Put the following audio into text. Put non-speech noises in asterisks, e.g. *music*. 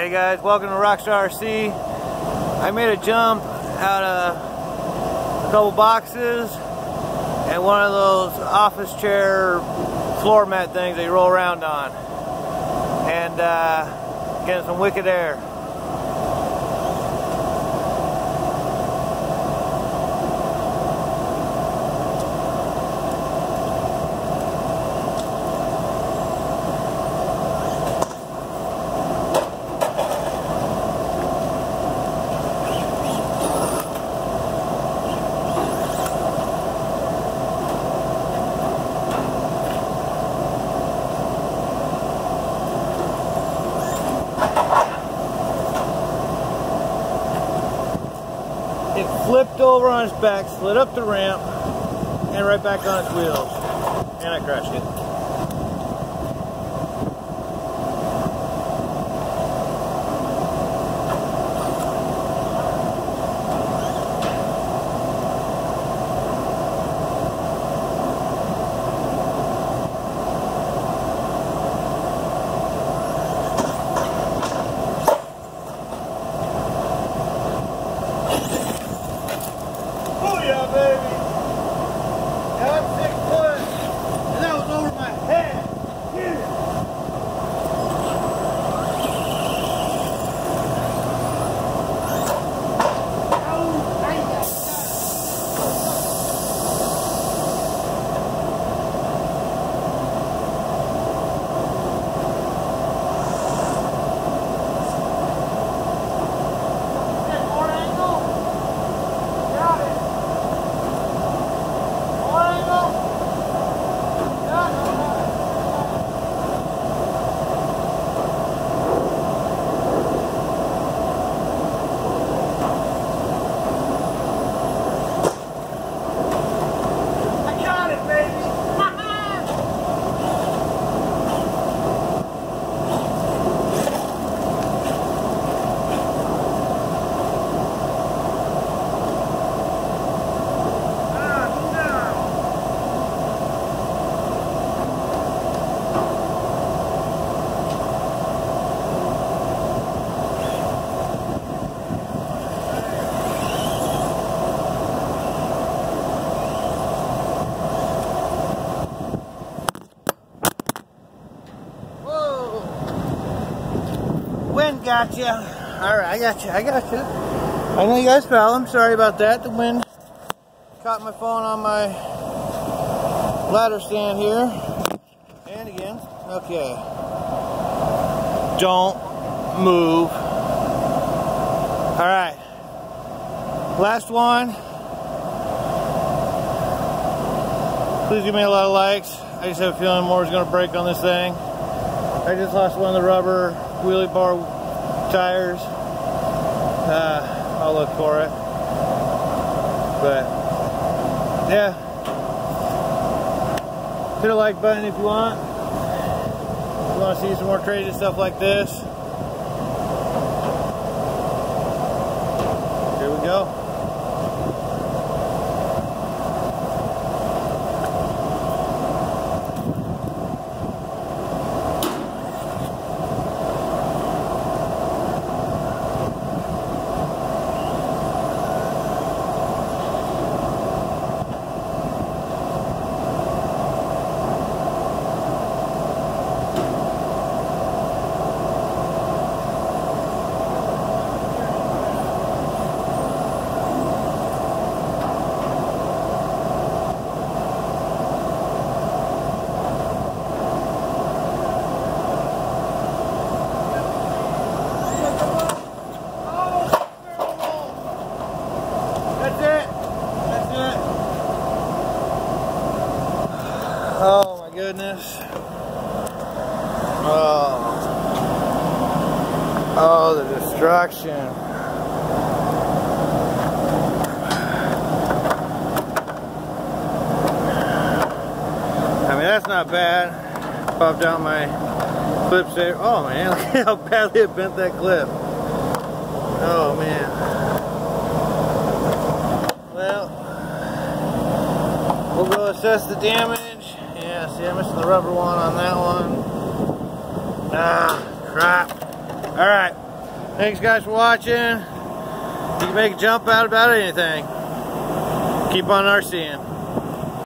Hey guys, welcome to Rockstar RC. I made a jump out of a couple boxes and one of those office chair floor mat things that you roll around on. And uh, getting some wicked air. It flipped over on its back, slid up the ramp, and right back on its wheels. And I crashed it. Oh yeah, baby! Now I'm six foot, and that was over my head. Yeah. I got it, baby! Whoa! Wind got you. All right, I got you. I got you. I know you guys fell. I'm sorry about that. The wind caught my phone on my ladder stand here. And again. Okay. Don't move. All right. Last one. Please give me a lot of likes. I just have a feeling more is going to break on this thing. I just lost one of the rubber wheelie bar tires. Uh, I'll look for it. But, yeah. Hit a like button if you want. If you want to see some more crazy stuff like this. Here we go. That's it. That's it. Oh my goodness. Oh. Oh, the destruction. I mean, that's not bad. Popped out my clips there. Oh man, *laughs* look how badly it bent that clip. Oh man. Well, we'll go assess the damage. Yeah, see, I missed the rubber one on that one. Ah, crap. All right. Thanks guys for watching. You can make a jump out about anything. Keep on RCing.